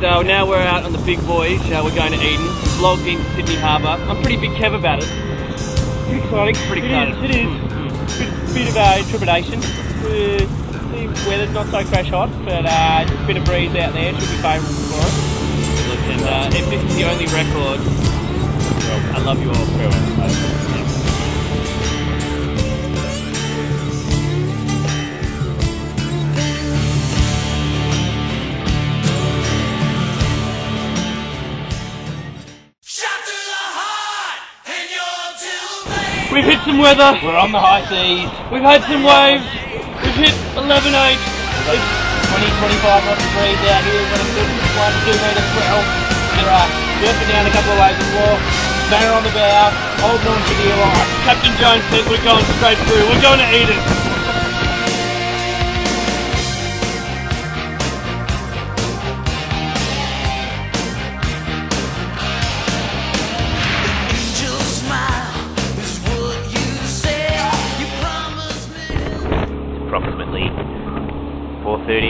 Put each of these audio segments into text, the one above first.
So now we're out on the big voyage. Uh, we're going to Eden. Into Sydney Harbour. I'm pretty big Kev about it. Pretty exciting. Pretty It exciting. is, it is. Bit, bit of uh, trepidation. Uh, the weather's not so crash hot, but uh, just a bit of breeze out there should be favourable for us. And uh, if this is the only record, I love you all. Farewell. We've hit some weather. We're on the high seas. We've had some waves. We've hit 11 8. It's 20, 25 knots of breeze out here. We've got a good one, two metre swell. We're uh, down a couple of waves of floor. Banner on the bow, holding on to the line. Captain Jones said we're going straight through. We're going to Eden.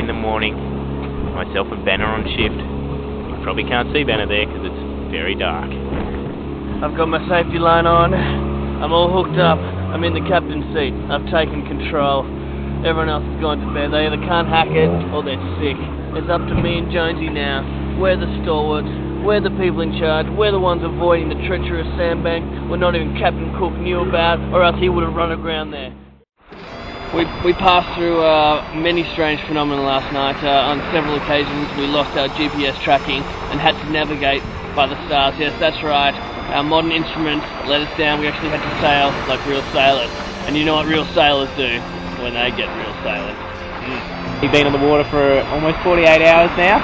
In the morning. Myself and Banner on shift. You probably can't see Banner there because it's very dark. I've got my safety line on. I'm all hooked up. I'm in the captain's seat. I've taken control. Everyone else has gone to bed. They either can't hack it or they're sick. It's up to me and Jonesy now. We're the stalwarts. We're the people in charge. We're the ones avoiding the treacherous sandbank where not even Captain Cook knew about, or else he would have run aground there. We, we passed through uh, many strange phenomena last night. Uh, on several occasions, we lost our GPS tracking and had to navigate by the stars. Yes, that's right. Our modern instruments let us down. We actually had to sail like real sailors. And you know what real sailors do when they get real sailors. We've been on the water for almost 48 hours now.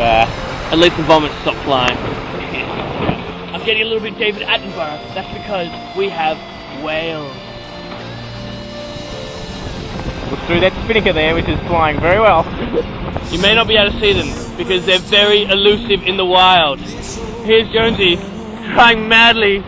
Uh, At least the vomit stopped flying. I'm getting a little bit David Attenborough. That's because we have whales. Look through that spinnaker there, which is flying very well. You may not be able to see them because they're very elusive in the wild. Here's Jonesy trying madly.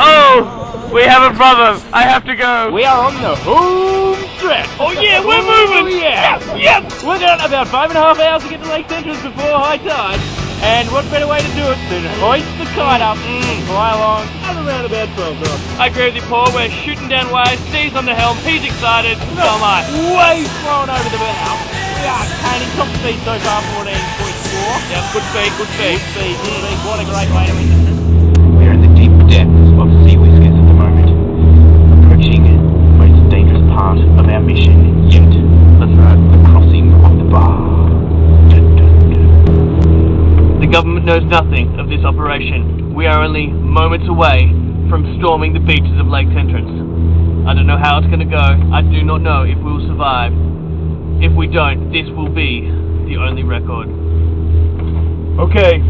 Oh, we have a problem. I have to go. We are on the home stretch. Oh yeah, we're moving. Oh, yeah. Yep. yep. We've got about five and a half hours to get to Lakes Entrance before high tide. And what better way to do it than hoist the kite up and fly along at around about 12 knots. I agree with you, Paul. We're shooting down waves. Steve's on the helm. He's excited. So am I. Way thrown over the bow. We are gaining top speed so far, 14.4. Yeah, good speed, good speed. Good speed, good speed. What a great way to end. We're in the deep depths government knows nothing of this operation. We are only moments away from storming the beaches of Lakes Entrance. I don't know how it's going to go. I do not know if we will survive. If we don't, this will be the only record. Okay,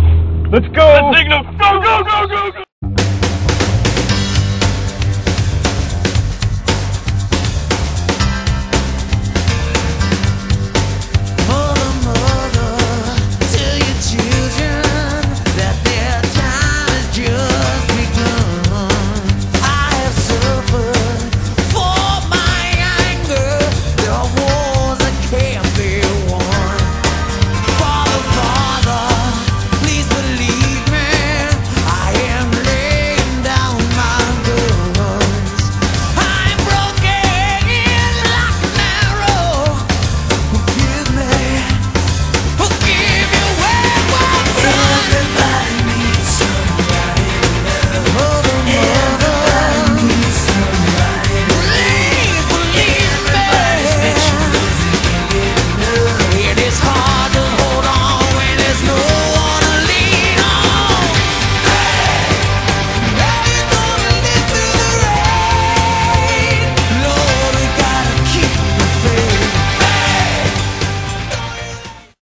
let's go. Signal! Go, go, go, go, go!